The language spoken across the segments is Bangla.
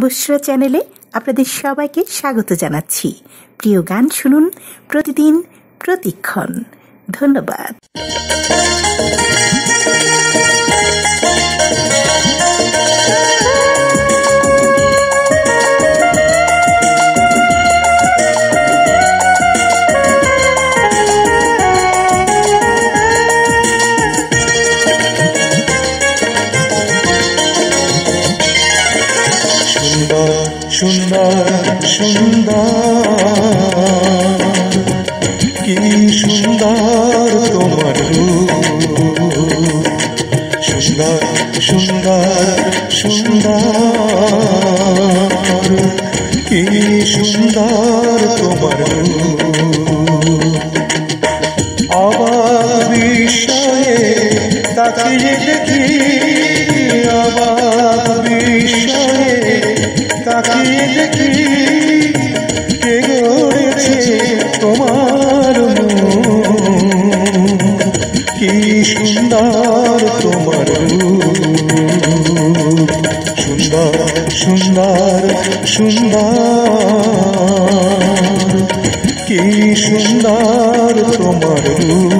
বুসরা চ্যানেলে আপনাদের সবাইকে স্বাগত জানাচ্ছি। প্রিয় গান শুনুন প্রতিদিন প্রতিক্ষণ। ধন্যবাদ। সুন্দর সুন্দর কি সুন্দর তোমার সুন্দর সুন্দর সুন্দর কি সুন্দর তোমার আবার বিষয়ে তাকিয়ে দেখি তাকিয়ে দেখি কে গড়েছে তোমার কি সুন্দর তোমার সুন্দর সুন্দর সুন্দর। কি সুন্দর তোমার হাসিতে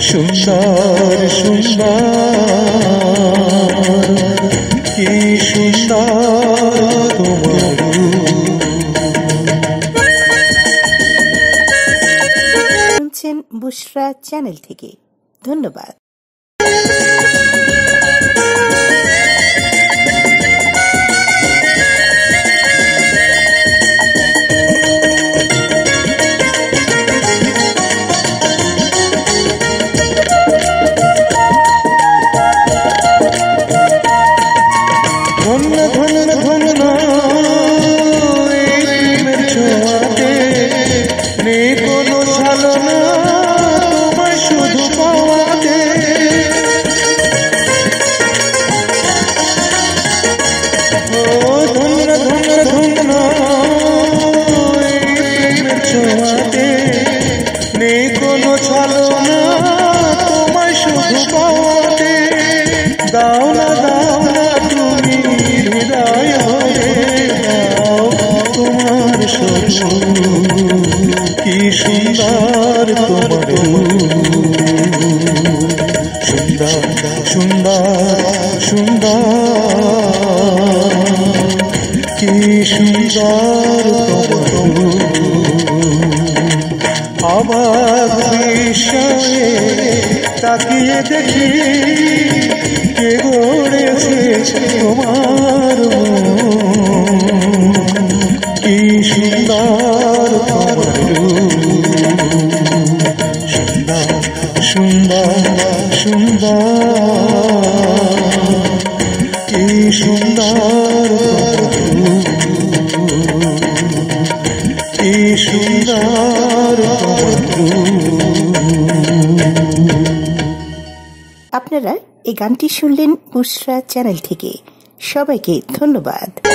সুন্দর সুন্দর কি সুন্দর তোমার শুনছেন বুসরা চ্যানেল থেকে। ধন্যবাদ। দাও না দাও না তুমি হৃদয় হয়ে দাও তোমার শুধু কি সুন্দর তাকিয়ে দেখি কে গড়েছে তোমার কি সুন্দর সুন্দর সুন্দর সুন্দর। আপনারা এই গানটি শুনলেন মুসরা চ্যানেল থেকে। সবাইকে ধন্যবাদ।